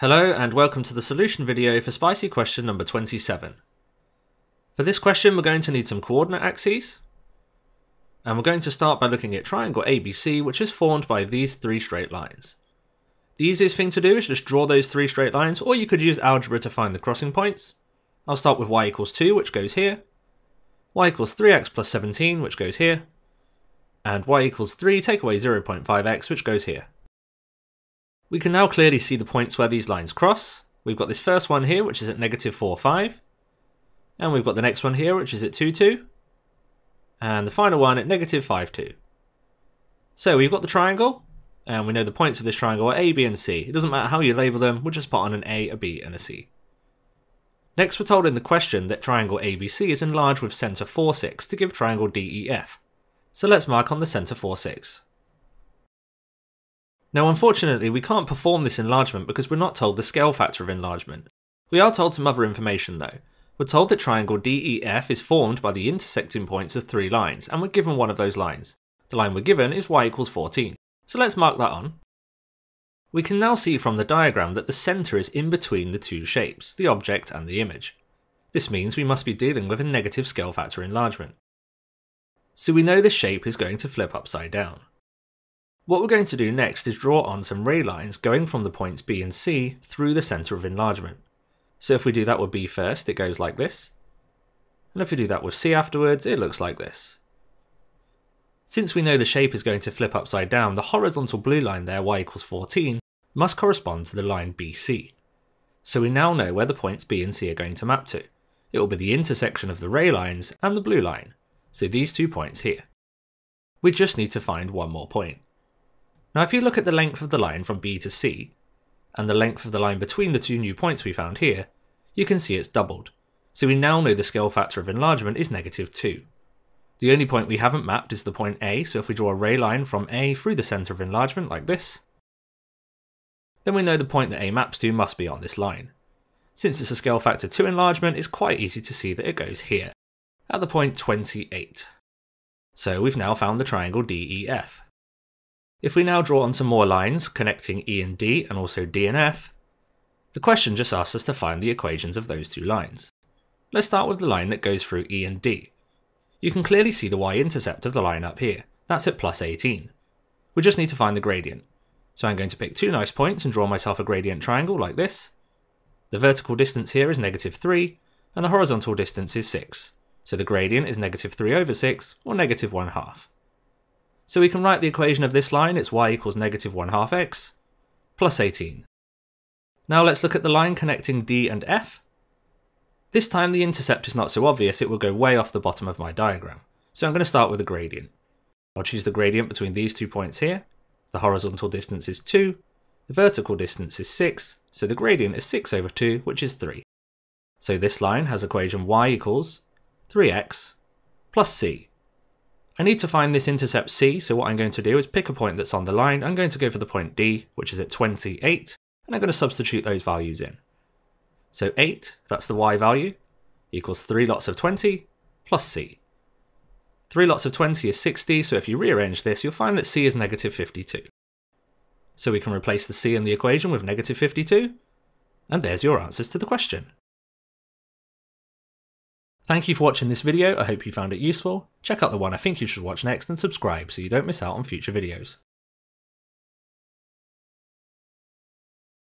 Hello and welcome to the solution video for spicy question number 27. For this question we're going to need some coordinate axes and we're going to start by looking at triangle ABC which is formed by these three straight lines. The easiest thing to do is just draw those three straight lines or you could use algebra to find the crossing points. I'll start with y equals 2 which goes here, y equals 3x plus 17 which goes here, and y equals 3 take away 0.5x which goes here. We can now clearly see the points where these lines cross. We've got this first one here, which is at negative 4, 5. And we've got the next one here, which is at 2, 2. And the final one at negative 5, 2. So we've got the triangle, and we know the points of this triangle are A, B, and C. It doesn't matter how you label them, we'll just put on an A, a B, and a C. Next, we're told in the question that triangle ABC is enlarged with centre 4, 6 to give triangle DEF. So let's mark on the centre 4, 6. Now unfortunately we can't perform this enlargement because we're not told the scale factor of enlargement. We are told some other information though. We're told that triangle DEF is formed by the intersecting points of three lines, and we're given one of those lines. The line we're given is y equals 14, so let's mark that on. We can now see from the diagram that the centre is in between the two shapes, the object and the image. This means we must be dealing with a negative scale factor enlargement. So we know this shape is going to flip upside down. What we're going to do next is draw on some ray lines going from the points B and C through the centre of enlargement. So if we do that with B first, it goes like this. And if we do that with C afterwards, it looks like this. Since we know the shape is going to flip upside down, the horizontal blue line there, y equals 14, must correspond to the line BC. So we now know where the points B and C are going to map to. It will be the intersection of the ray lines and the blue line, so these two points here. We just need to find one more point. Now if you look at the length of the line from B to C, and the length of the line between the two new points we found here, you can see it's doubled. So we now know the scale factor of enlargement is negative 2. The only point we haven't mapped is the point A, so if we draw a ray line from A through the centre of enlargement like this, then we know the point that A maps to must be on this line. Since it's a scale factor 2 enlargement, it's quite easy to see that it goes here, at the point 28. So we've now found the triangle DEF. If we now draw on some more lines connecting E and D and also D and F, the question just asks us to find the equations of those two lines. Let's start with the line that goes through E and D. You can clearly see the y-intercept of the line up here, that's at plus 18. We just need to find the gradient. So I'm going to pick two nice points and draw myself a gradient triangle like this. The vertical distance here is negative 3, and the horizontal distance is 6. So the gradient is negative 3 over 6, or negative 1 half. So we can write the equation of this line, it's y equals negative 1 half x, plus 18. Now let's look at the line connecting D and F. This time the intercept is not so obvious, it will go way off the bottom of my diagram. So I'm going to start with a gradient. I'll choose the gradient between these two points here. The horizontal distance is 2, the vertical distance is 6, so the gradient is 6 over 2, which is 3. So this line has equation y equals 3x plus c. I need to find this intercept C, so what I'm going to do is pick a point that's on the line. I'm going to go for the point D, which is at 28, and I'm going to substitute those values in. So 8, that's the y value, equals 3 lots of 20 plus C. 3 lots of 20 is 60, so if you rearrange this, you'll find that C is negative 52. So we can replace the C in the equation with negative 52, and there's your answers to the question. Thank you for watching this video, I hope you found it useful. Check out the one I think you should watch next and subscribe so you don't miss out on future videos.